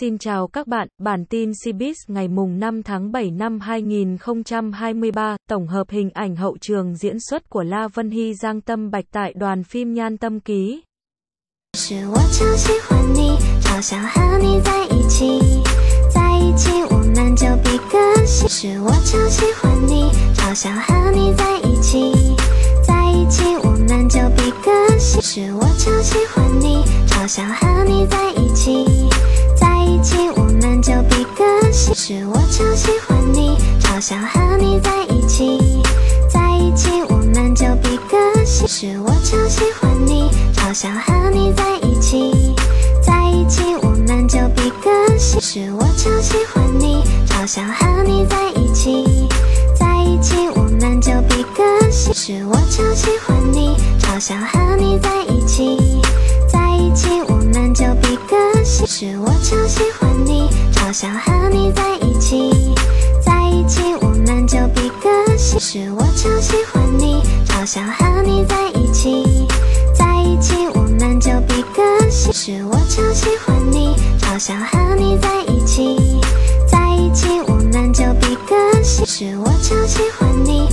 Xin chào các bạn, bản tin Cbiz ngày mùng 5 tháng 7 năm 2023, tổng hợp hình ảnh hậu trường diễn xuất của La Vân Hy Giang Tâm Bạch tại đoàn phim Nhan Tâm Ký. 是我超喜欢你，超想和你在一起，在一起我们就比个心。是我超喜欢你，超想和你在一起，在一起我们就比个心。是我超喜欢你，超想和你在一起。 是我超喜欢你，超想和你在一起，在一起我们就比个心。是我超喜欢你，超想和你在一起，在一起我们就比个心。是我超喜欢你，超想和你在一起，在一起我们就比个心。是我超喜欢你，超想和你在一起，在一起我们就比个心。是我超喜欢你，超想和和你在一起在一起我们就比个心是我超喜欢你超想和你在一起。在一起我们就比个心是我超喜欢你超想和你在一起。在一起我们就比个心是我超喜欢你。